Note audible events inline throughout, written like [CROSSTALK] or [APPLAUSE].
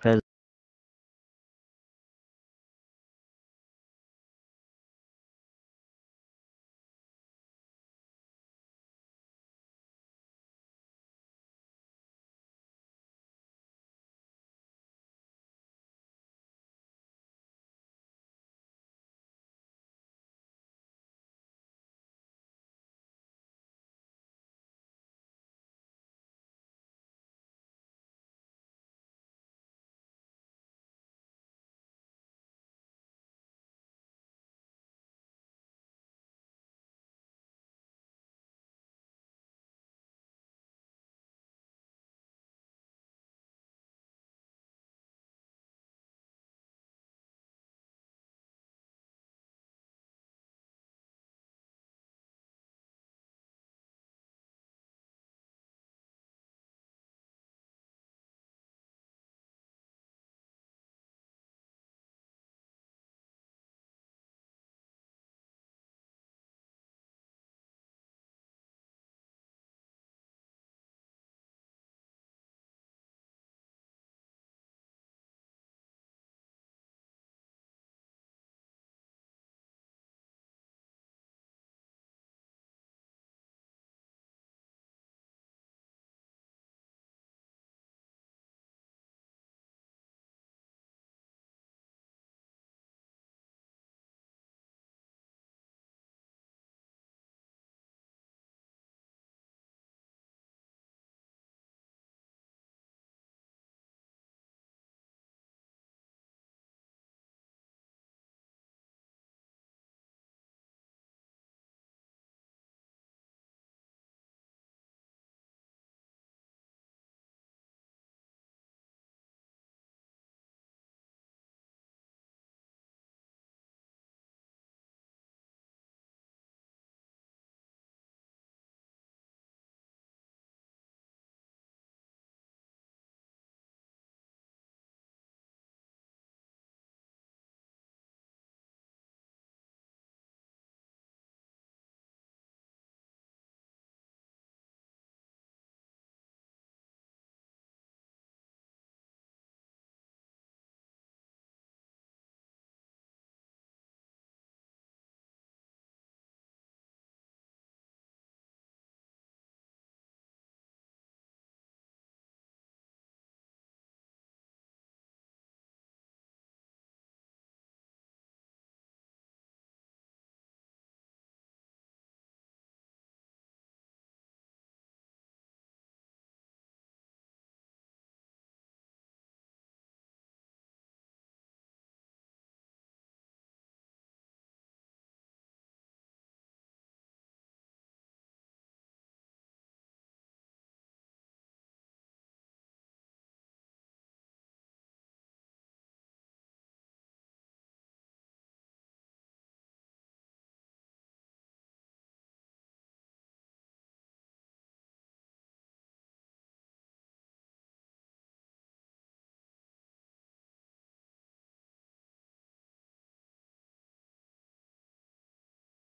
پھیل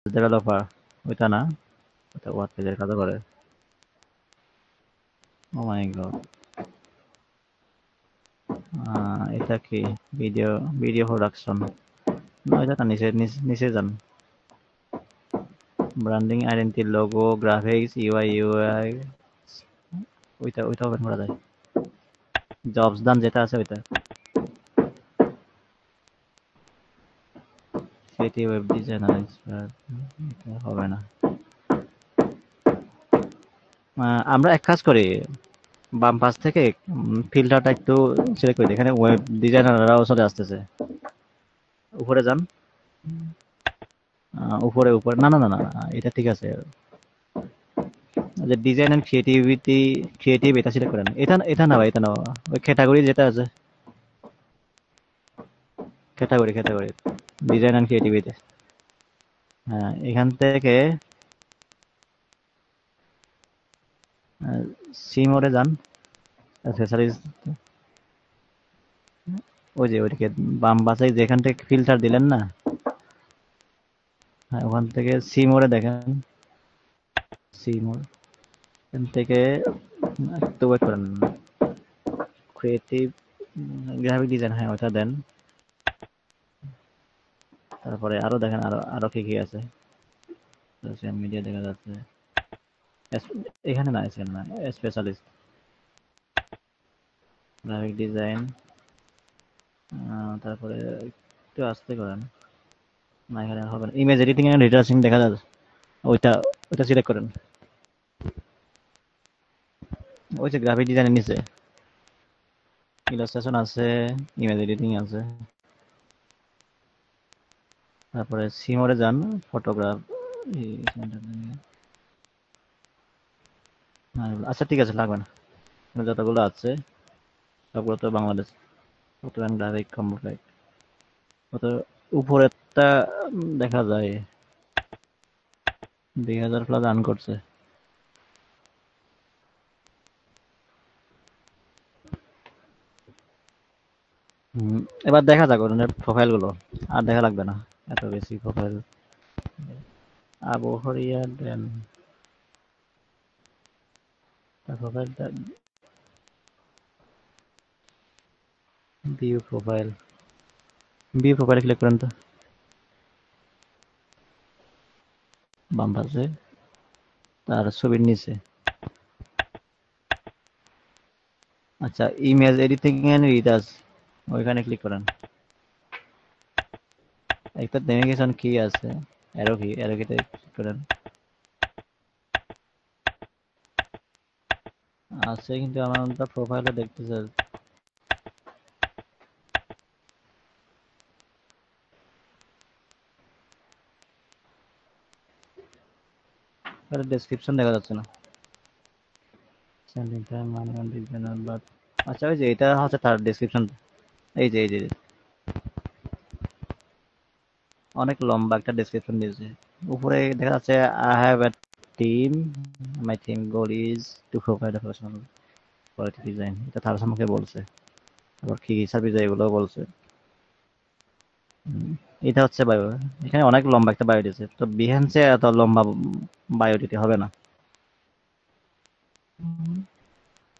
developer ওইটা না ওটা ওয়ার্ড পেজের কাজ করে গড এটা কি? ভিডিও ভিডিও প্রোডাকশন নিচে নিচে যান branding identity logo graphics UI UI ওইটা ওইটা ওপেন করা যায়। জবস দান যেটা আছে, ওইটা। সেটি ওয়েব ডিজাইনার হবে না। আমরা এক কাজ করি, বাম পাশ থেকে ফিল্টারটা একটু সিলেক্ট করি এখানে ওয়েব ডিজাইনাররাও চলে আসতেছে। উপরে যান। উপরে উপরে, না না না না এটা ঠিক আছে। যে ডিজাইন এন্ড ক্রিয়েটিভিটি ক্রিয়েটিভ এটা সিলেক্ট করেন। এটা এটা না এটা না। ওই ক্যাটাগরি যেটা আছে। Category category design and creativity হ্যাঁ এখান থেকে সি মোডে যান। অ্যাক্সেসরিজ ওই যে ওইদিকে বাম পাশে যেখান থেকে ফিল্টার দিলেন না? হ্যাঁ ওখান থেকে সি মোডে দেখেন। সি মোড এখান থেকে, একটু ওয়েট করেন। ক্রিয়েটিভ গ্রাফিক ডিজাইন হ্যাঁ ওটা দেন। তারপরে আরও দেখেন, আরও আরও কি কি আছে। সোশ্যাল মিডিয়া দেখা যাচ্ছে। এখানে না এখানে না স্পেশালিস্ট গ্রাফিক ডিজাইন তারপরে একটু আসতে করেন। না, এখানে হবে না। ইমেজ এডিটিং এন্ড রিটার্সিং দেখা যাচ্ছে। ওইটা ওইটা সিলেক্ট করেন। ওই যে গ্রাফিক ডিজাইনের নিচে। ইলাস্ট্রেশন আছে ইমেজ এডিটিং আছে। তারপরে সিমরে যান, ফটোগ্রাফ আচ্ছা ঠিক আছে, লাগবে না। যতগুলো আছে, সবগুলো তো বাংলাদেশ। কম্পোসাইট উপরেরটা দেখা যায়। দুই হাজার প্লাস রান করছে। এবার দেখা যাক ওদের প্রোফাইলগুলো। আর দেখা লাগবে না। এত বেশি প্রোফাইল আবু হরিয়া দেন ক্লিক তো। তার ছবির নিচে। আচ্ছা ইমেজ এডিটিং এন্ড রিটার্স ওইখানে ক্লিক করেন। একটা নেভিগেশন কি আছে। অ্যারো কি অ্যারো কিতে করেন। আছে কিন্তু আমার প্রোফাইলে দেখতেছে তাহলে ডেসক্রিপশন দেখা যাচ্ছে না। সেন্ডিং টাইম মানি বাট আচ্ছা ওই যে এটা হচ্ছে তার ডেসক্রিপশন এই যে এই যে। অনেক লম্বা একটা ডেসক্রিপশন দিয়েছে। উপরে দেখা যাচ্ছে I have a team my team goal is to provide professional quality design এটা তার সম্পর্কে বলছে। তারপর কি কি সার্ভিস এগুলো বলছে। এটা হচ্ছে বায়ো এখানে অনেক লম্বা একটা বায়ো দিয়েছে। তো বিহেন্সে এত লম্বা বায়ো দিতে হবে না।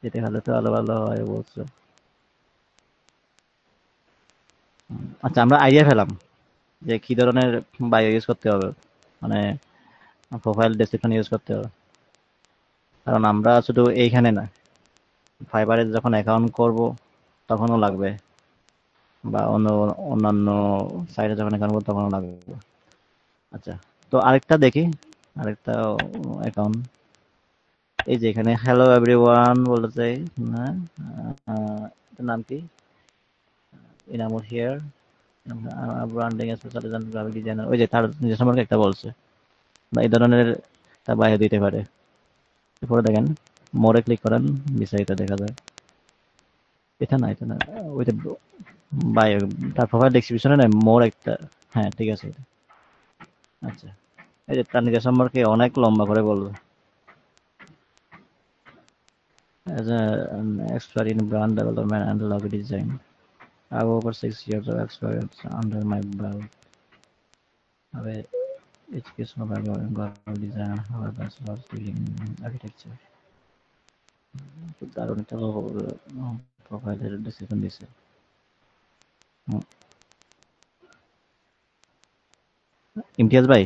যেতে হলে তো আলো ভালো হয় বলছে। আচ্ছা আমরা আইডিয়া পেলাম যে কি ধরনের বায়ো ইউজ করতে হবে? মানে প্রোফাইল ডেসক্রিপশন ইউজ করতে হবে। কারণ আমরা শুধু এইখানে না ফাইবারে যখন অ্যাকাউন্ট করব, তখনও লাগবে। বা অন্য, অন্যান্য সাইটে যখন অ্যাকাউন্ট করব, তখনও লাগবে। আচ্ছা তো আরেকটা দেখি, আরেকটা অ্যাকাউন্ট এই যে এখানে হ্যালো এভরিওয়ান বলতে না নাম কি? Inamur here branding graphic designer ওই যে নিজের সম্পর্কে একটা বলছে। বা এই ধরনের বাইরে দিতে পারে। এরপরে দেখেন মোড়ে ক্লিক করেন বিস্তারিত দেখা যায়। এটা না এটা না তার প্রোফাইল মোর একটা হ্যাঁ ঠিক আছে আচ্ছা এই যে তার নিজের সম্পর্কে অনেক লম্বা করে বলবে As a, an expert in brand development and logo design, Have over six years of experience under my belt. I educational background in graphic design bachelor's degree in architecture. খুব দারুণ একটা প্রোফাইলের ডিসিশন হুম। ইমতিয়াজ ভাই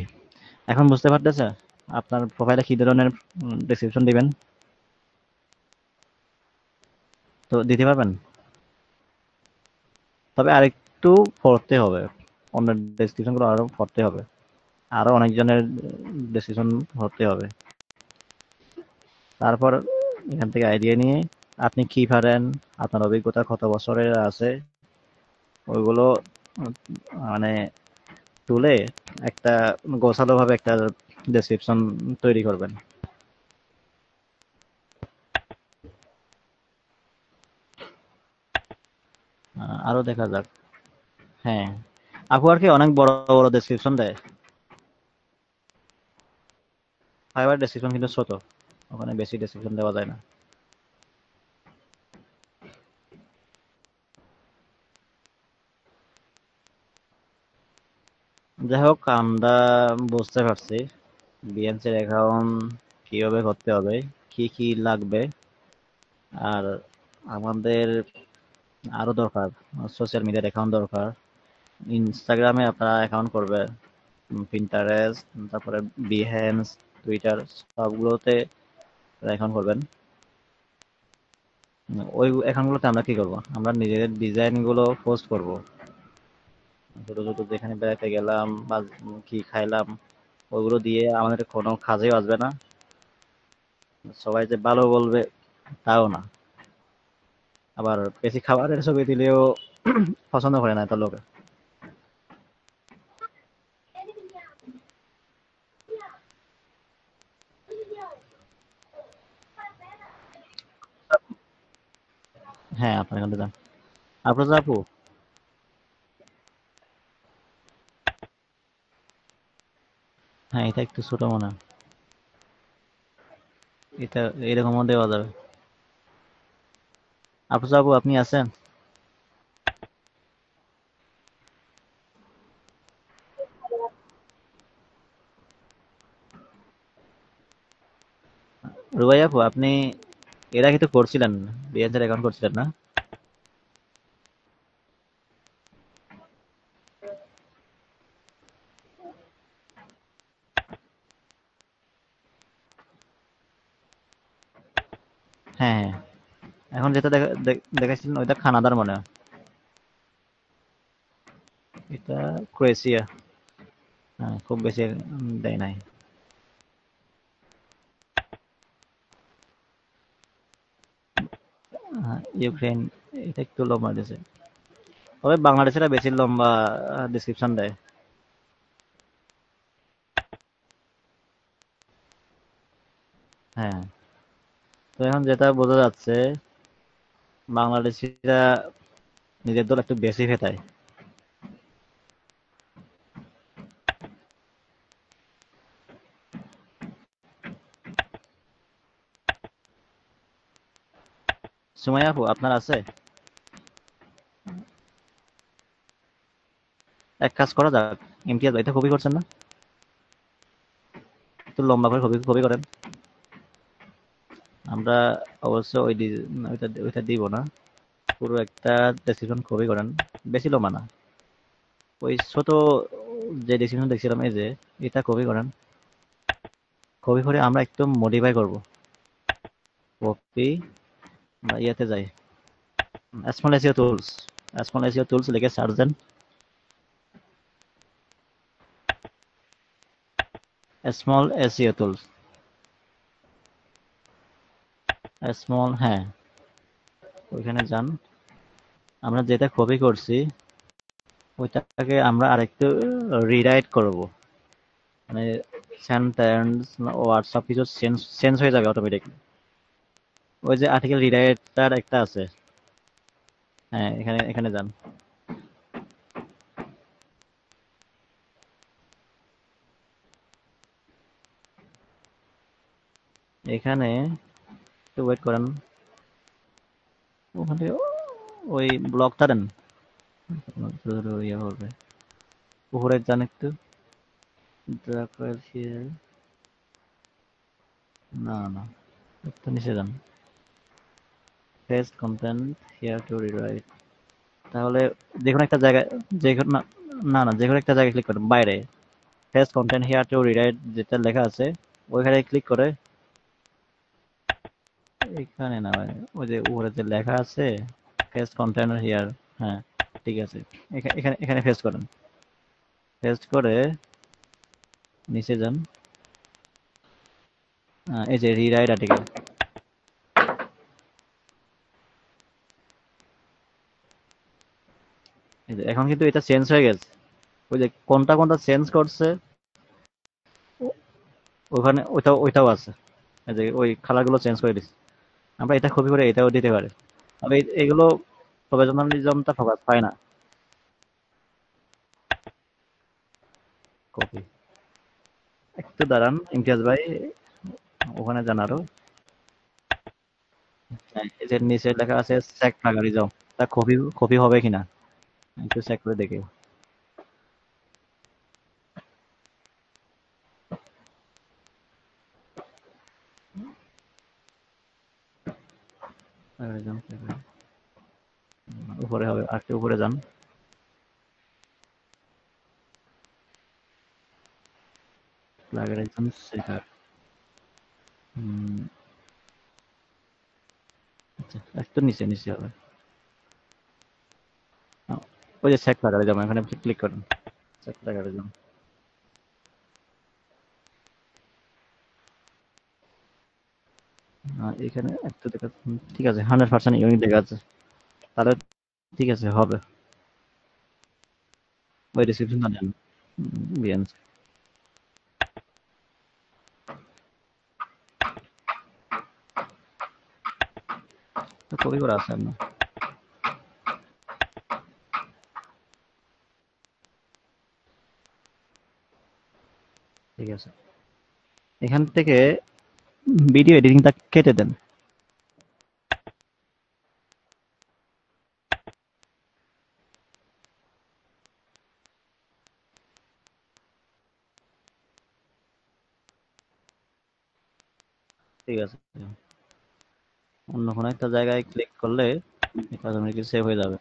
এখন বুঝতে পারতেছে আপনার প্রোফাইলে কি ধরনের ডিসক্রিপশন দিবেন তো দিতে পারবেন তবে আরেকটু পড়তে হবে। অন্য ডেসক্রিপশনগুলো আরও পড়তে হবে। আরও অনেকজনের ডেসক্রিপশন পড়তে হবে। তারপর এখান থেকে আইডিয়া নিয়ে আপনি কি পারেন, আপনার অভিজ্ঞতা কত বছরের আছে, ওইগুলো মানে তুলে একটা গোছালো ভাবে একটা ডেসক্রিপশন তৈরি করবেন। আরও দেখা যাক। হ্যাঁ। আপওয়ার্কে কি অনেক বড় বড় ডেসক্রিপশন দেয়। ফাইবার ডেসক্রিপশন কিন্তু ছোট। ওখানে বেশি ডেসক্রিপশন দেওয়া যায় না। যাই হোক, আমরা বুঝতে পারছি বিএনসির অ্যাকাউন্ট কীভাবে করতে হবে, কি কি লাগবে। আর আমাদের আরও দরকার সোশ্যাল মিডিয়ার অ্যাকাউন্ট দরকার। ইনস্টাগ্রামে আপনারা অ্যাকাউন্ট করবে পিন্টারেস্ট তারপরে বিহেন্স টুইটার সবগুলোতে অ্যাকাউন্ট করবেন। ওই অ্যাকাউন্টগুলোতে আমরা কি করব? আমরা নিজেদের ডিজাইনগুলো পোস্ট করব। ছোট ছোট যেখানে বেড়াতে গেলাম বা কি খাইলাম ওগুলো দিয়ে আমাদের কোনো কাজেও আসবে না। সবাই যে ভালো বলবে, তাও না। আবার বেশি খাবারের ছবি দিলেও [CLEARS THROAT] পছন্দ করে না এত লোকে। হ্যাঁ আপনার থেকে যান। আপনার আপু? হ্যাঁ এটা একটু ছোট মনে। এটা এরকমও দেওয়া যাবে। আফরোজ আপু আপনি আছেন? রুবাই আপু, আপনি এর আগে তো করছিলেন বিএনসির অ্যাকাউন্ট করছিলেন না হ্যাঁ হ্যাঁ এখন যেটা দেখা দেখাচ্ছিলেন ওইটা খানাদার মনে হয়। এটা ক্রোয়েশিয়া। হ্যাঁ খুব বেশি দেয় নাই। হ্যাঁ, ইউক্রেন এটা একটু লম্বা দিয়েছে তবে বাংলাদেশেরা বেশি লম্বা ডিসক্রিপশন দেয়। হ্যাঁ। তো এখন যেটা বোঝা যাচ্ছে বাংলাদেশিরা নিজের দল একটু বেশি ফেটায়। সুমাইয়া আপু আপনার আছে? এক কাজ করা যাক ইমতিয়াজ ভাই, এটা কপি করছেন না? একটু লম্বা করে কপি কপি করেন। আমরা অবশ্য ওই ওইটা দিব না। পুরো একটা ডেসক্রিপশন কপি করেন বেশি লম্বা না। ওই ছোট যে ডেসক্রিপশন দেখছিলাম, এই যে, এটা কপি করেন কপি করে আমরা একটু মডিফাই করব। কপি ইয়েতে যাই। Small SEO tools small SEO tools লিখে সার্চ দেন। স্মল এসিও টুলস স্মল হ্যাঁ। ওইখানে যান। আমরা যেটা কপি করছি, ওইটাকে আমরা আরেকটু রিরাইট করব। মানে সেন্টেন্স ওয়ার্ড সব কিছু চেঞ্জ চেঞ্জ হয়ে যাবে অটোমেটিকলি ওই যে আর্টিকেল রিরাইটার একটা আছে। হ্যাঁ এখানে এখানে যান। এখানে একটু ওয়েট করেন। ওখানে ওই ব্লকটা দেন ইয়ে করবে। উপরে যান একটু। না না। একটু নিচে যান। তাহলে একটা জায়গায় যে না না না যে একটা জায়গায় ক্লিক করেন। বাইরে। Paste content here to rewrite যেটা লেখা আছে, ওইখানে ক্লিক করে এখানে না, ওই যে উপরে যে লেখা আছে পেস্ট কন্টেন্ট হিয়ার হ্যাঁ ঠিক আছে। এখানে এখানে পেস্ট করেন। পেস্ট করে নিচে যান। এই যে রিরাইট আর্টিকেল এখন কিন্তু এটা চেঞ্জ হয়ে গেছে। ওই যে কোনটা কোনটা চেঞ্জ করছে ওখানে ওইটাও ওইটাও আছে। ওই কালারগুলো চেঞ্জ করে দিচ্ছে। আমরা এটা কপি করে এটাও দিতে পারি। তবে এগুলো প্রফেশনালিজমটা ফোকাস পায় না। কপি। একটু দাঁড়ান ইমতিয়াজ ভাই ওখানে আরও। হ্যাঁ, নিচে লেখা আছে চেক প্লাগারিজম তা কপি কপি হবে কিনা? একটু চেক করে দেখি প্লাগারিজম প্লাগারিজম উপরে হবে আর একটু উপরে যান। আচ্ছা নিচে নিচে ওই যে এখানে ক্লিক এখানে ঠিক আছে হান্ড্রেড পার্সেন্ট ইউনিক দেখা যাচ্ছে। তাহলে ঠিক আছে, হবে। ওই ডিসক্রিপশনটা নেন। বিএনস কপি করে আছে আপনার ঠিক আছে। এখান থেকে ভিডিও এডিটিংটা কেটে দেন। ঠিক আছে। অন্য কোনো একটা জায়গায় ক্লিক করলে এটা সেভ হয়ে যাবে।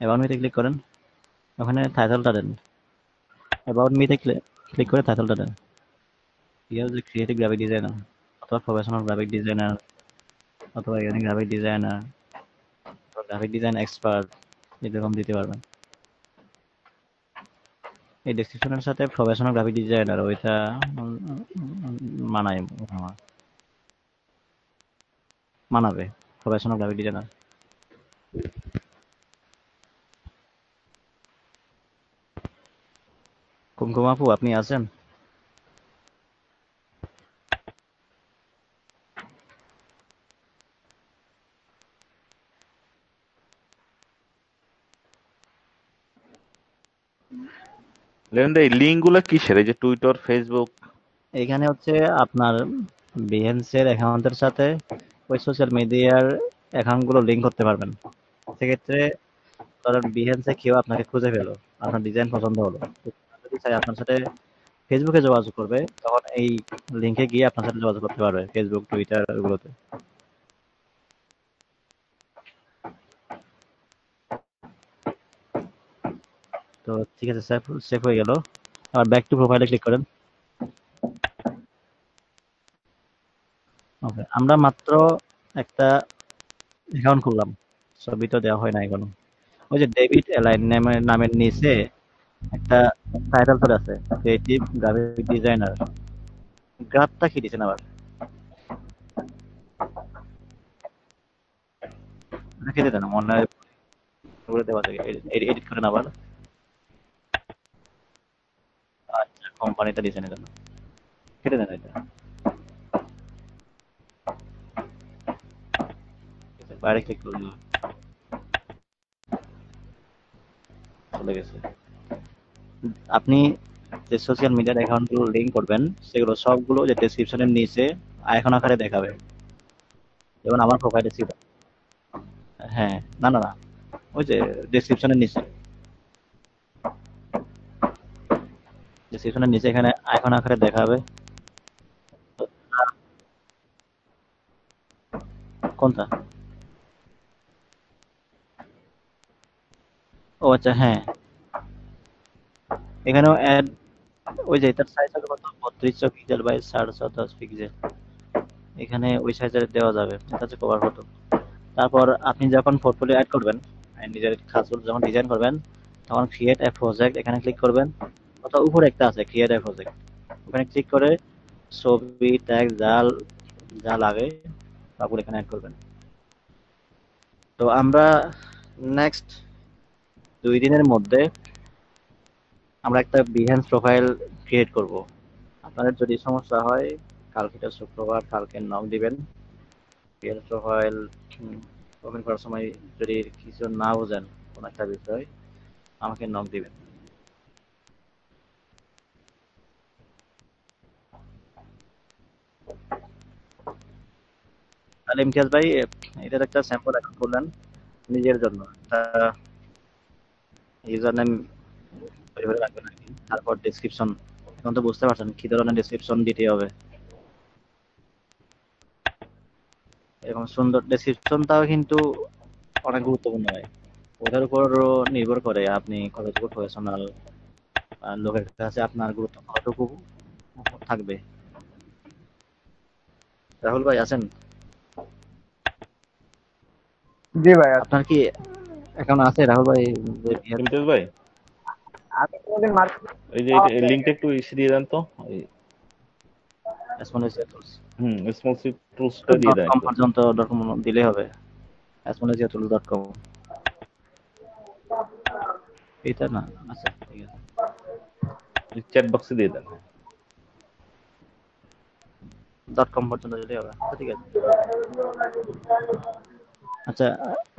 অ্যাবাউট মিতে ক্লিক করেন। ওখানে টাইটেলটা দেন। অ্যাবাউট মিতে ক্লিক করে টাইটেলটা দেন। ঠিক আছে ক্রিয়েটিভ গ্রাফিক ডিজাইনার অথবা প্রফেশনাল গ্রাফিক ডিজাইনার অথবা graphic designer graphic design expert এরকম দিতে পারবেন। এই ডেসক্রিপশনের সাথে প্রফেশনাল গ্রাফিক ডিজাইনার ওইটা মানায় আমার মানাবে প্রফেশনাল গ্রাফিক ডিজাইনার। কুমকুম আপু আপনি আছেন? লেনদা এই কিসের? এই যে টুইটার ফেসবুক? এখানে হচ্ছে আপনার বিহেন্সের অ্যাকাউন্টের সাথে ওই সোশ্যাল মিডিয়ার অ্যাকাউন্টগুলো লিঙ্ক করতে পারবেন। সেক্ষেত্রে ধরেন বিহেন্সে কেউ আপনাকে খুঁজে পেল, আপনার ডিজাইন পছন্দ হলো। যদি চাই আপনার সাথে ফেসবুকে যোগাযোগ করবে, তখন এই লিঙ্কে গিয়ে আপনার সাথে যোগাযোগ করতে পারবে ফেসবুক টুইটার ওগুলোতে তো ঠিক আছে সেভ সেভ হয়ে গেল। আবার ব্যাক টু প্রোফাইলে ক্লিক করেন। ওকে আমরা মাত্র একটা অ্যাকাউন্ট খুললাম। ছবি তো দেওয়া হয় না এখনও। ওই যে ডেভিড এলাইন নামের নামের নিচে একটা টাইটেল তো আছে ক্রিয়েটিভ গ্রাফিক ডিজাইনার গ্রাফটা কি দিয়েছেন আবার? রেখে দিতেন? মনে হয় দেওয়া থাকে এডিট করেন আবার। আচ্ছা কোম্পানিটা দিয়েছেন এটা কেটে দেন এটা। বাইরে ক্লিক করুন চলে গেছে। আপনি যে সোশ্যাল মিডিয়ার অ্যাকাউন্টগুলো লিঙ্ক করবেন, সেগুলো সবগুলো যে ডেসক্রিপশনের নিচে আইকন আকারে দেখাবে। যেমন আমার প্রোফাইলে ছিল। হ্যাঁ না না না, ওই যে ডেসক্রিপশনের নিচে। ডেসক্রিপশনের নিচে এখানে আইকন আকারে দেখাবে। কোনটা? ও আচ্ছা হ্যাঁ। এখানেও অ্যাড ওই যে এটার সাইজ হবে কত বত্রিশশো পিক্সেল বাই সাড়ে দশ পিক্সেল এখানে ওই সাইজের দেওয়া যাবে, এটা কভার ফটো তারপর আপনি যখন পোর্টফোলিও অ্যাড করবেন নিজের কাজগুলো যখন ডিজাইন করবেন, তখন ক্রিয়েট এ প্রজেক্ট এখানে ক্লিক করবেন। অথবা উপরে একটা আছে ক্রিয়েট এ প্রজেক্ট ওখানে ক্লিক করে ছবি ট্যাগ যা যা লাগে তারপর এখানে অ্যাড করবেন। তো আমরা নেক্সট দুই দিনের মধ্যে আমরা একটা বিহেন্স প্রোফাইল ক্রিয়েট করব। আপনাদের যদি সমস্যা হয়, কালকে তো শুক্রবার, কালকে নক দিবেন। বিহেন্স প্রোফাইল ওপেন করার সময় যদি কিছু না বোঝেন কোনো একটা বিষয়, আমাকে নক দিবেন। তাহলে ইমতিয়াজ ভাই এটার একটা স্যাম্পল এখন করলেন নিজের জন্য। ইউজার নেম তৈরি রাখবেন আর কি। তারপর ডেসক্রিপশন এখন তো বুঝতে পারছেন কি ধরনের ডেসক্রিপশন দিতে হবে। এরকম সুন্দর ডেসক্রিপশনটাও কিন্তু অনেক গুরুত্বপূর্ণ হয় ওটার উপর নির্ভর করে আপনি কতটুকু প্রফেশনাল লোকের কাছে আপনার গুরুত্ব কতটুকু থাকবে। রাহুল ভাই আছেন? জি ভাই। আপনার কি এখন আছে রাহুল ভাই ইমতিয়াজ ভাই? আমি কোনোদিন মার্কেট এই যে লিঙ্কটা একটু ইসে দিয়ে দেন তো। Asmodeus Tools। হুম স্মল সি টুলসটা দিয়ে দেন .com পর্যন্ত. ডট কম দিলে হবে। Asmodeus ডট কম এটা না আচ্ছা ঠিক আছে। চ্যাট বক্সে দিয়ে দেন। ডট কম পর্যন্ত দিলে হবে ঠিক আছে। আচ্ছা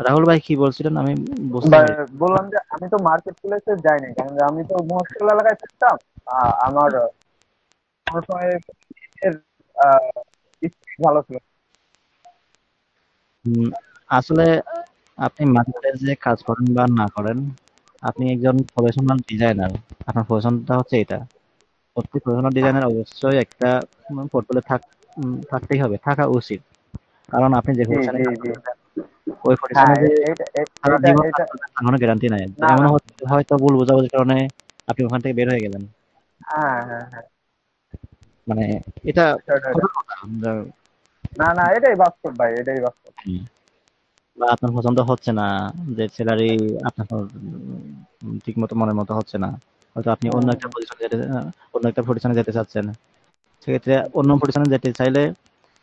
রাহুল ভাই কি বলছিলেন? আমি বললাম যে আমি তো মার্কেট প্লেসে যাইনি কারণ যে আমি তো মহাস্কুল এলাকায় থাকতাম আমার কোনো সময় ভালো ছিল। আসলে আপনি মার্কেটে যে কাজ করেন বা না করেন আপনি একজন প্রফেশনাল ডিজাইনার আপনার প্রফেশনটা হচ্ছে এটা। প্রত্যেক প্রফেশনাল ডিজাইনার অবশ্যই একটা পোর্টফোলিও থাক থাকতেই হবে থাকা উচিত। কারণ আপনি যে প্রফেশনে ওই গ্যারান্টি নাই। এমন হয়তো ভুল বোঝাবুঝির কারণে আপনি ওখান থেকে বের হয়ে গেলেন। হ্যাঁ হ্যাঁ হ্যাঁ। মানে এটা না না এটাই বাস্তব ভাই এটাই বাস্তব। বা আপনার পছন্দ হচ্ছে না যে স্যালারি আপনার ঠিক মতো মনের মতো হচ্ছে না। হয়তো আপনি অন্য একটা পজিশনে যেতে অন্য একটা পজিশনে যেতে চাচ্ছেন। সেক্ষেত্রে অন্য পজিশনে যেতে চাইলে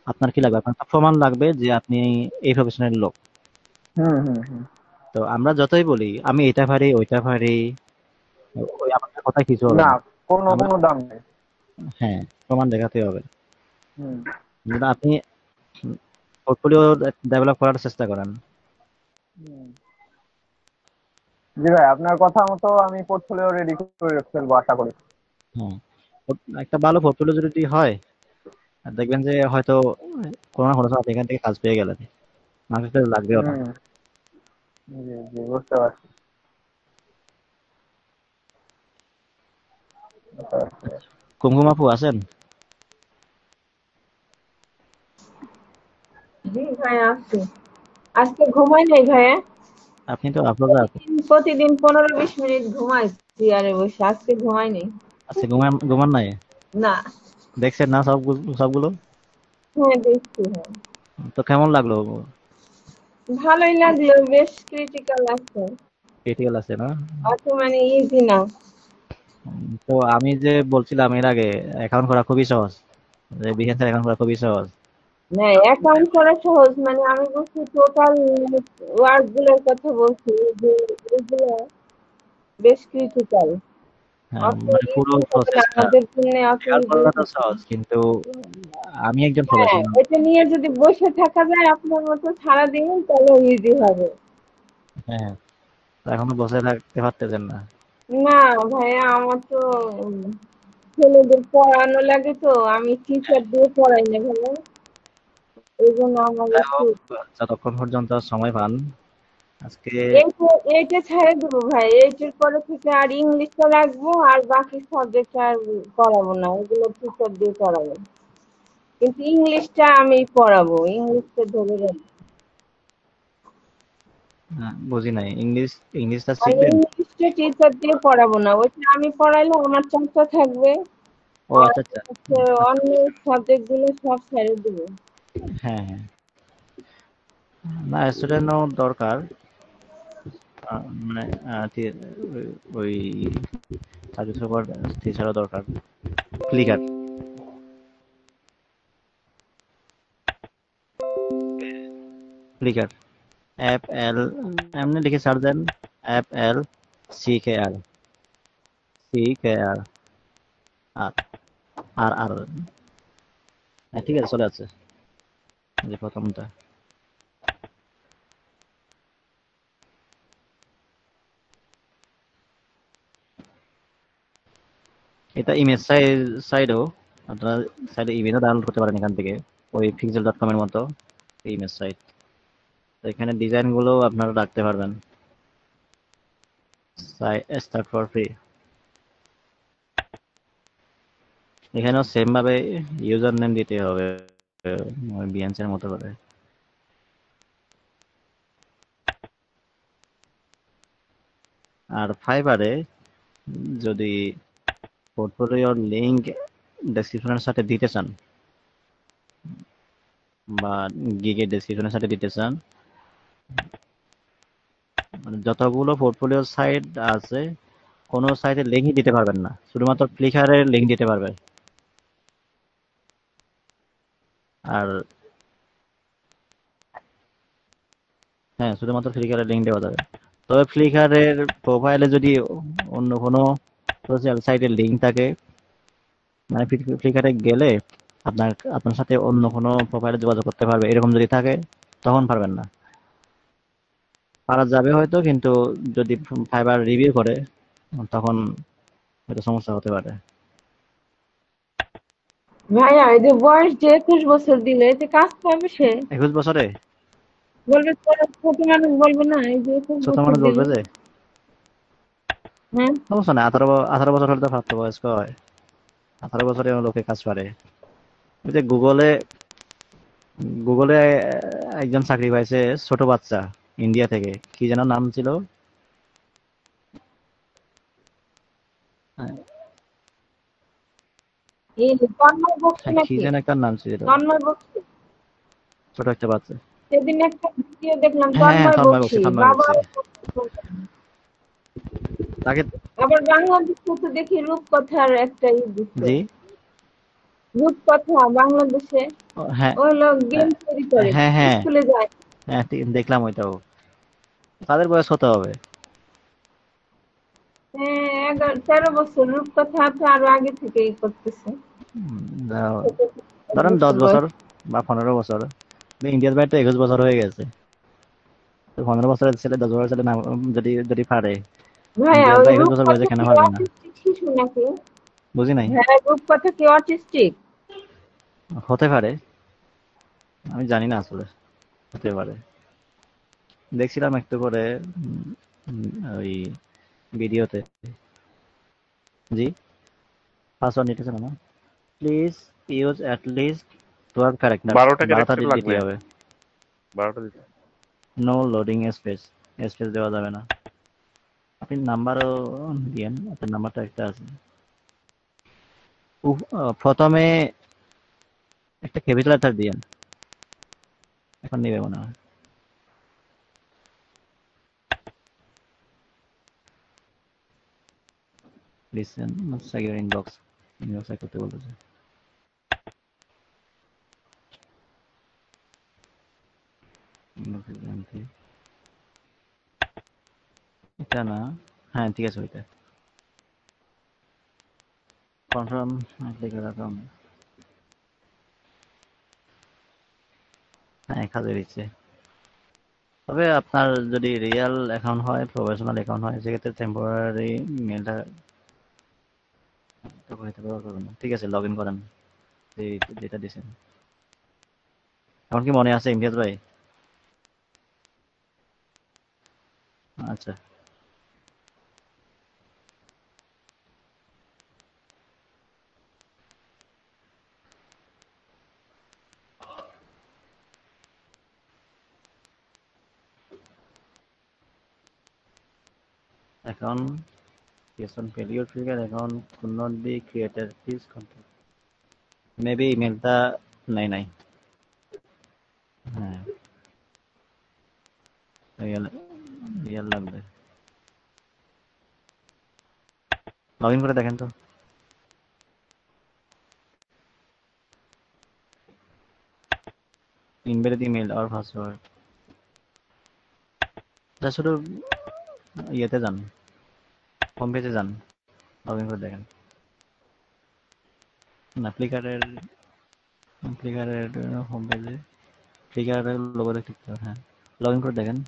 আপনার কি লাগবে? আপনার প্রমাণ লাগবে যে আপনি এই প্রফেশনের লোক। তো আমরা যতই বলি আমি এটা পারি ওইটা পারি ওই আমাদের কথা কিছু হবে না কোনো কোনো দাম নেই। হ্যাঁ প্রমাণ দেখাতে হবে। আপনি পোর্টফোলিও ডেভেলপ করার চেষ্টা করেন। জি ভাই আপনার কথা মতো আমি পোর্টফোলিও রেডি করে ফেলব আশা করি। হ্যাঁ একটা ভালো পোর্টফোলিও যদি হয় দেখবেন যে হয়তো কোনো না কোনো সময় আপনি এখান থেকে কাজ পেয়ে গেলেন। জি জি বুঝতে পারছি। কুমকুম আপু আছেন? জি ভাই আসছি আজকে ঘুমাই নাই ভাইয়া। আপনি তো আছেন। প্রতিদিন পনেরো বিশ মিনিট ঘুমাই চেয়ারে বসে আজকে ঘুমাই নাই। আচ্ছা ঘুমান ঘুমান নাই? না। দেখছেন না সব সবগুলো? হ্যাঁ দেখছি হ্যাঁ। তো কেমন লাগল? ভালোই লাগল বেশ ক্রিটিক্যাল আছে। ক্রিটিক্যাল আছে না? অত মানে ইজি না। তো আমি যে বলছিলাম এর আগে অ্যাকাউন্ট করা খুবই সহজ। যে বিহেন্সের অ্যাকাউন্ট করা খুবই সহজ। না অ্যাকাউন্ট করা সহজ মানে আমি বলছি টোটাল ওয়ার্ডগুলোর কথা বলছি যে এগুলো বেশ ক্রিটিক্যাল কিন্তু আমি একজন হ্যাঁ এটা নিয়ে যদি বসে থাকা যায় আপনার মতো সারাদিন তাহলে ইজি হবে। হ্যাঁ এখনও বসে থাকতে পারতেছেন না। না ভাইয়া আমার তো ছেলেদের পড়ানো লাগে তো আমি টিচার দিয়ে পড়াই না ভাইয়া। এই জন্য আমার যতক্ষণ পর্যন্ত সময় পান আজকে এইটা এইটা ছেড়ে দেবো ভাই। এইটার পরে থেকে আর ইংলিশটা রাখব আর বাকি সাবজেক্ট আর করাবো না। ওগুলো টিচার দিয়ে পড়াবো। কিন্তু ইংলিশটা আমি পড়াবো। ইংলিশটা ধরে রাখব বুঝি নাই। ইংলিশ ইংলিশটা শিখবেন? ইংলিশটা টিচার দিয়ে পড়াবো না। ওইটা আমি পড়াইলে আমার চর্চা থাকবে। ও আচ্ছা আচ্ছা। অন্য সাবজেক্টগুলো সব ছেড়ে দেবো। হ্যাঁ হ্যাঁ। না স্টুডেন্টও দরকার। মানে ওই- টিচারও দরকার। ক্লিকার। ক্লিকার। এফ এল এমনি লিখে সার্চ দেন। F L C K R C K R R R R. হ্যাঁ, ঠিক আছে চলে আছে যে প্রথমটা। এটা ইমেজ সাইজ সাইডও আপনারা সাইডে ইমেজও ডাউনলোড করতে পারেন এখান থেকে। ওই পিক্সেল ডট কম এর মতো ইমেজ সাইট তো এখানে ডিজাইনগুলো আপনারা রাখতে পারবেন। স্টার্ট ফর ফ্রি এখানেও সেম ভাবে ইউজার নেম দিতে হবে। বিএনসি এর মতো করে। আর ফাইবারে যদি পোর্টফোলিওর লিংক ডেসক্রিপশনের সাথে দিতে চান, বা গিগের ডেসক্রিপশনের সাথে দিতে চান মানে যতগুলো পোর্টফোলিও সাইট আছে, কোনো সাইটে লিঙ্কই দিতে পারবেন না। শুধুমাত্র ফ্লিকারের লিঙ্ক দিতে পারবেন। আর হ্যাঁ শুধুমাত্র ফ্লিকারের লিঙ্ক দেওয়া যাবে। তবে ফ্লিকারের প্রোফাইলে যদি অন্য কোনো লিঙ্ক থাকে মানে ফ্লিকারে গেলে আপনার আপনার সাথে অন্য কোনো প্রোফাইলে যোগাযোগ করতে পারবে। এরকম যদি থাকে তখন পারবেন না। পারা যাবে হয়তো কিন্তু যদি ফাইবার রিভিউ করে তখন হয়তো সমস্যা হতে পারে। ভাইয়া এই যে বয়স যে একুশ বছর দিলে এতে কাজ পাবে সে। একুশ বছরে? বলবে ছোট মানুষ বলবে না এই যে ছোট মানুষ বলবে যে? সমস্যা নাই আঠারো আঠারো বছর হলে তো প্রাপ্তবয়স্ক হয়। আঠারো বছরে লোকে কাজ পারে যে গুগলে গুগলে একজন চাকরি পাইছে ছোট বাচ্চা ইন্ডিয়া থেকে। কি যেন নাম ছিল? হ্যাঁ, কি যেন একটা নাম ছিল। ছোট একটা বাচ্চা। সেদিন একটা ভিডিও দেখলাম হ্যাঁ, হ্যাঁ, তন্ময় বক্সি। বাবা তাকে আবার বাংলাদেশে তো দেখি রূপকথার একটা জি। রূপকথা বাংলাদেশে। হ্যাঁ। ওই লোক গেম তৈরি করে। হ্যাঁ, হ্যাঁ। স্কুলে যায়। হ্যাঁ দেখলাম ওইটাও। তাদের বয়স হতে হবে? হ্যাঁ তেরো বছর। রূপকথা তো আরও আগে থেকেই করতেছে। ধরেন দশ বছর। বা পনেরো বছর। ইন্ডিয়ার বাইরে তো একুশ বছর হয়ে গেছে। পনেরো বছরের ছেলে দশ বছরের ছেলে যদি যদি পারে না? বুঝি নাই? হ্যাঁ কি অটিস্টিক হতে পারে। আমি জানি না আসলে হতে পারে। দেখছিলাম একটু করে ওই ভিডিওতে। জি পাসওয়ার্ড নিতেছে না please use at least twelve character বারোটা বারোটা character দিতে লাগবে। হবে। বারোটা দিতে। নো লোডিং স্পেস স্পেস দেওয়া যাবে না। আপনি নাম্বারও দিয়েন, আপনার নাম্বারটা একটা আছে। প্রথমে একটা ক্যাপিটাল লেটার দিয়েন। এখন নিবে মনে হয়। Listen second inbox? এটা না। হ্যাঁ ঠিক আছে ওইটা। কনফার্ম লিখে রাখলাম হ্যাঁ এক হাজার দিচ্ছে তবে আপনার যদি রিয়েল অ্যাকাউন্ট হয় প্রফেশনাল অ্যাকাউন্ট হয়, সেক্ষেত্রে টেম্পোরারি মেলটা ব্যবহার করবেন না। ঠিক আছে লগ ইন করেন যেটা দিয়েছেন। এখন কি মনে আছে ইমতিয়াজ ভাই? আচ্ছা। এখন creation failure trigger account could not be created please contact maybe ইমেলটা নাই নাই হ্যাঁ রিয়েল রিয়েল লাগবে লগ ইন করে দেখেন তো ইনভ্যালিড ইমেল আর পাসওয়ার্ড এটা শুধু ইয়েতে যান হোম পেজে যান লগ ইন করে দেখেন। না ফ্লিকারের ফ্লিকারের হোম পেজে ফ্লিকারের লোগোতে ক্লিক করে হ্যাঁ। লগ ইন করে দেখেন,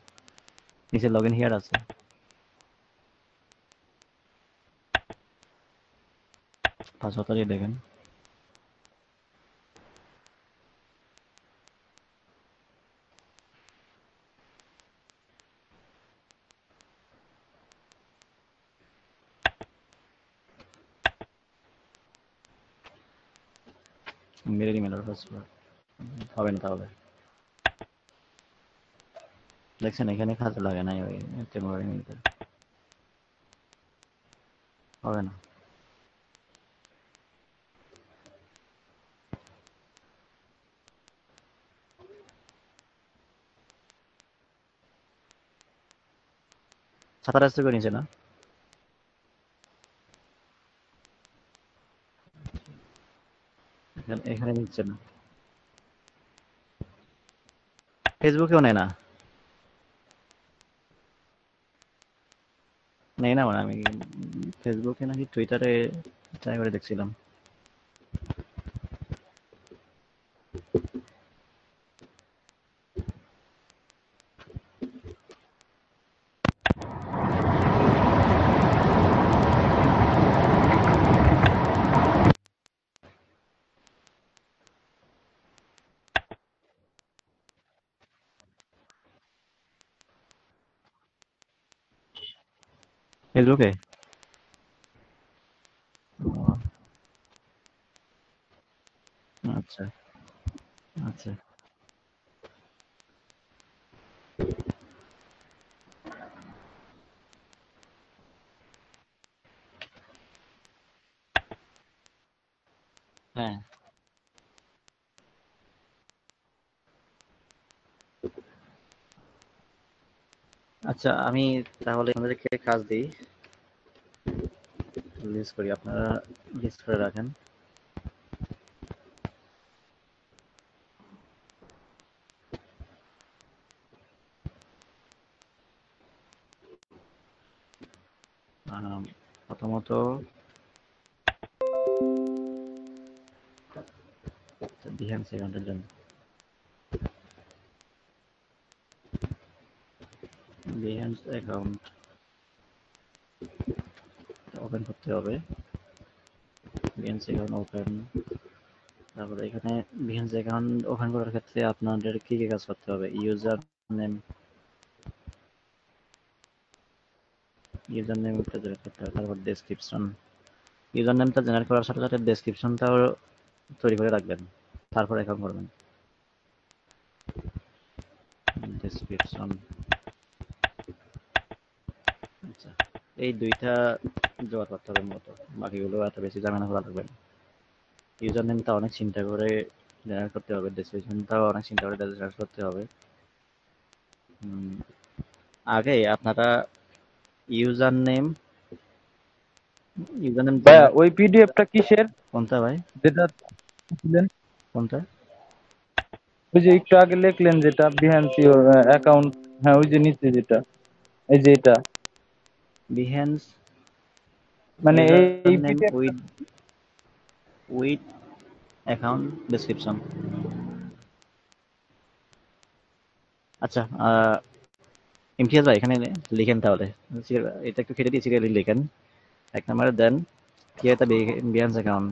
নিচে লগ ইন হিয়ার আছে পাসওয়ার্ডটা দিয়ে দেখেন। মেরে আর পাসওয়ার্ড হবে না তাহলে। দেখছেন, এখানে কাজে লাগে নাই ওই টেম্পোরারি মেলটা হবে না। ছাতা রাস্তা করে নিচে না? এখানে এখানে না। ফেসবুকেও নেয় না। নেই না মানে আমি ফেসবুকে নাকি টুইটারে ট্রাই করে দেখছিলাম। ও, আচ্ছা আচ্ছা। হ্যাঁ। আচ্ছা আমি তাহলে আপনাদেরকে কাজ দিই। লিস্ট করি আপনারা লিস্ট করে রাখেন। প্রথমত বিহান্স অ্যাকাউন্টের জন্য। বিহান্স অ্যাকাউন্ট ওপেন করতে হবে। বিহান্স অ্যাকাউন্ট ওপেন তারপরে এখানে বিহান্স অ্যাকাউন্ট ওপেন করার ক্ষেত্রে আপনাদের কি কি কাজ করতে হবে? ইউজার নেম ইউজার নেমটা জেনারেট করতে হবে, তারপর ডেসক্রিপশন ইউজার নেমটা জেনারেট করার সাথে সাথে ডেসক্রিপশনটাও তৈরি করে রাখবেন। তারপর অ্যাকাউন্ট করবেন। ডেসক্রিপশন আচ্ছা এই দুইটা জোগাড় করতে হবে মূলত বাকিগুলো এত বেশি ঝামেলা করা লাগবে না। ইউজার নেমটা অনেক চিন্তা করে জেনারেট করতে হবে ডেসক্রিপশনটাও অনেক চিন্তা করে জেনারেট করতে হবে। আগে আপনারা ইউজার নেম ইউজার নেম ভাইয়া ওই পিডিএফটা কিসের? কোনটা ভাই? যেটা দিলেন। কোনটা? ওই যে একটু আগে লিখলেন যেটা বিহান্সি অ্যাকাউন্ট হ্যাঁ ওই যে নিচে যেটা এই যে এটা। বিহেন্স মানে এই উইথ উইথ অ্যাকাউন্ট ডেসক্রিপশন আচ্ছা ইমতিয়াজ ভাই এখানে লিখেন তাহলে। এটা একটু কেটে দিয়ে সিরিয়ালি লিখেন। এক নম্বরে দেন ক্রিয়েট বিহান্স অ্যাকাউন্ট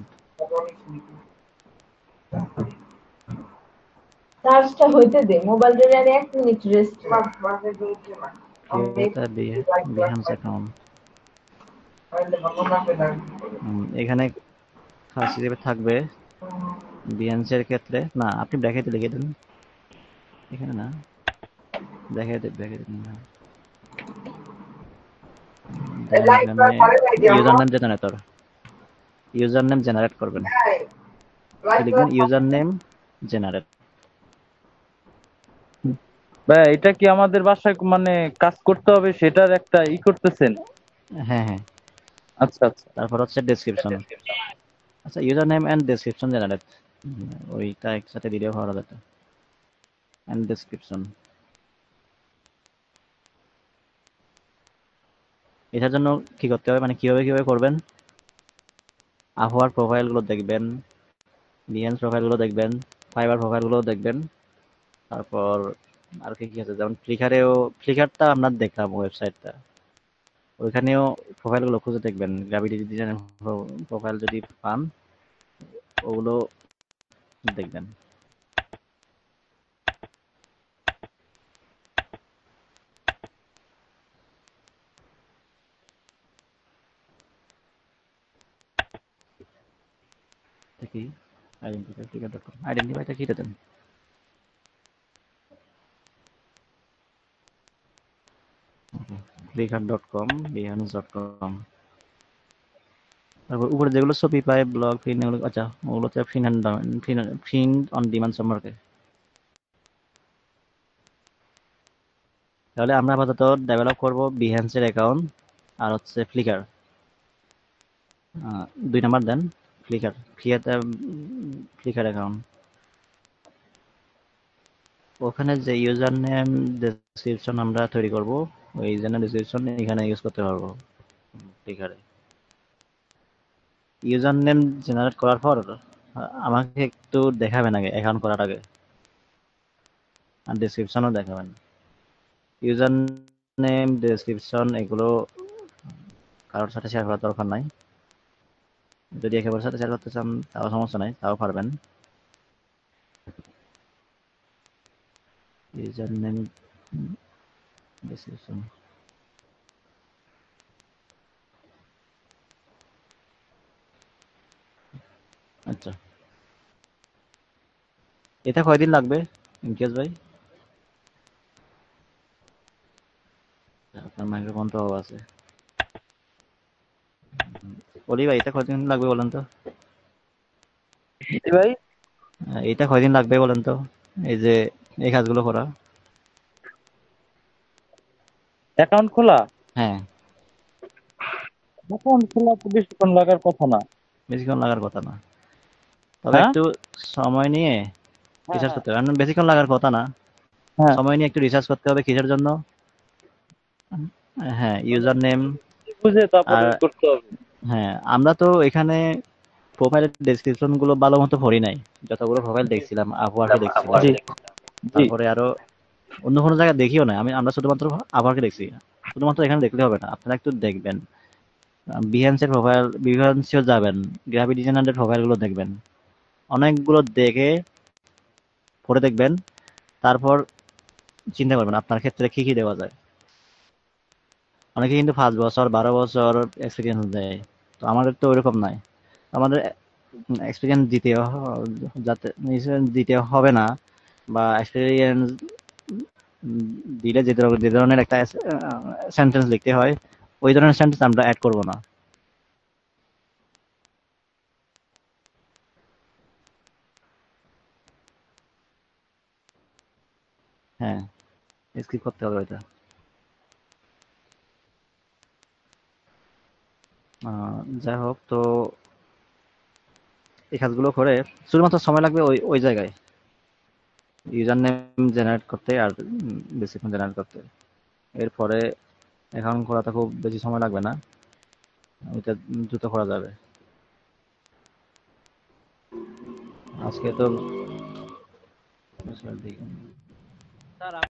চার্জটা হইতে দে মোবাইলটার আর এক minute rest create Behance account এখানে খাস হিসেবে থাকবে বিহান্সের ক্ষেত্রে। না আপনি ব্র্যাকেটে লিখে দেন। এখানে না। ব্র্যাকেটে ব্র্যাকেটে না। User name generator user name generate করবেন। লিখবেন ইউজার নেম জেনারেট এটা কি আমাদের বাসায় মানে কাজ করতে হবে? সেটার একটা ই করতেছেন? হ্যাঁ হ্যাঁ। আচ্ছা আচ্ছা। তারপর হচ্ছে ডেসক্রিপশন আচ্ছা user name and description generate ওইটা একসাথে দিলেও ভালো যেত এন্ড ডেসক্রিপশন এটার জন্য কি করতে হবে? মানে কীভাবে কীভাবে করবেন? আবহাওয়ার প্রোফাইলগুলো দেখবেন। বিএনস প্রোফাইলগুলো দেখবেন। ফাইবার প্রোফাইলগুলো দেখবেন। তারপর আর কি কি আছে? যেমন ফ্লিকারেও ফ্লিকারটা আপনার দেখলাম ওয়েবসাইটটা ওইখানেও প্রোফাইলগুলো খুঁজে দেখবেন। গ্র্যাভিটি ডিজাইনের প্রোফাইল যদি পান, ওগুলো দেখবেন। আইডেন্টিফাই ফ্লিকার ডট কম আইডেন্টিফাইটা কি দেন ডট কম তারপর উপরে যেগুলো ছবি পায় ব্লগ প্রিন্ট এগুলো আচ্ছা ওগুলো তো প্রিন্ট প্রিন্ট অন ডিমান্ড সম্পর্কে। তাহলে আমরা আপাতত ডেভেলপ করব বিহ্যান্সের অ্যাকাউন্ট আর হচ্ছে ফ্লিকার দুই number then Flickr Flickr Flickr account ওখানে যে ইউজার নেম ডেসক্রিপশন আমরা তৈরি করব। ওই ডেসক্রিপশন এখানে ইউজ করতে পারব ফ্লিকারে ইউজার নেম জেনারেট করার পর, আমাকে একটু দেখাবেন আগে অ্যাকাউন্ট করার আগে। আর ডেসক্রিপশনও দেখাবেন। ইউজার নেম ডেসক্রিপশন এগুলো কারোর সাথে শেয়ার করার দরকার নাই। যদি একেবারে সাথে শেয়ার করতে চান, তাও সমস্যা নাই, তাও পারবেন। ইউজার নেম ডেসক্রিপশন আচ্ছা। এটা কয়দিন লাগবে ইমতিয়াজ ভাই? আপনার মাইক্রোফোন তো আছে। অলি ভাই এটা কয়দিন লাগবে বলেন তো? ভাই? এটা কয়দিন লাগবে বলেন তো? এই যে এই কাজগুলো করা। অ্যাকাউন্ট খোলা? হ্যাঁ। অ্যাকাউন্ট খোলা তো বেশিক্ষণ লাগার কথা না। বেশিক্ষণ লাগার কথা না। তবে হ্যাঁ? একটু সময় নিয়ে রিসার্চ করতে হবে। বেশিক্ষণ লাগার কথা না। হ্যাঁ। সময় নিয়ে একটু রিসার্চ করতে হবে কিসের জন্য? হ্যাঁ ইউজার নেম বুঝে তারপরে করতে হবে। হ্যাঁ আমরা তো এখানে প্রোফাইলের ডেসক্রিপশনগুলো ভালো মতো পড়ি নাই। যতগুলো প্রোফাইল দেখছিলাম আবহাওয়াকে দেখছিলাম। তারপরে আরও অন্য কোনো জায়গায় দেখিও না। আমি আমরা শুধুমাত্র আবহাওয়াকে দেখছি। শুধুমাত্র এখানে দেখলে হবে না। আপনারা একটু দেখবেন। বিহান্সের প্রোফাইল বিহান্সেও যাবেন। গ্রাফিক ডিজাইনারের প্রোফাইলগুলো দেখবেন। অনেকগুলো দেখে পড়ে দেখবেন। তারপর চিন্তা করবেন, আপনার ক্ষেত্রে কি কি দেওয়া যায়। অনেকে কিন্তু পাঁচ বছর, বারো বছর এক্সপিরিয়েন্স দেয়। তো আমাদের তো ওইরকম নাই। আমাদের এক্সপিরিয়েন্স দিতে যাতে দিতে হবে না। বা এক্সপিরিয়েন্স দিলে যে যে ধরনের একটা সেন্টেন্স লিখতে হয়, ওই ধরনের সেন্টেন্স আমরা অ্যাড করব না। হ্যাঁ স্কিপ করতে হবে ওইটা। যাই হোক, তো এই কাজগুলো করে শুধুমাত্র সময় লাগবে ওই ওই জায়গায়। ইউজার নেম জেনারেট করতে আর বেসিক জেনারেট করতে। এরপরে অ্যাকাউন্ট করাতে খুব বেশি সময় লাগবে না। এটা দ্রুত করা যাবে। আজকে তো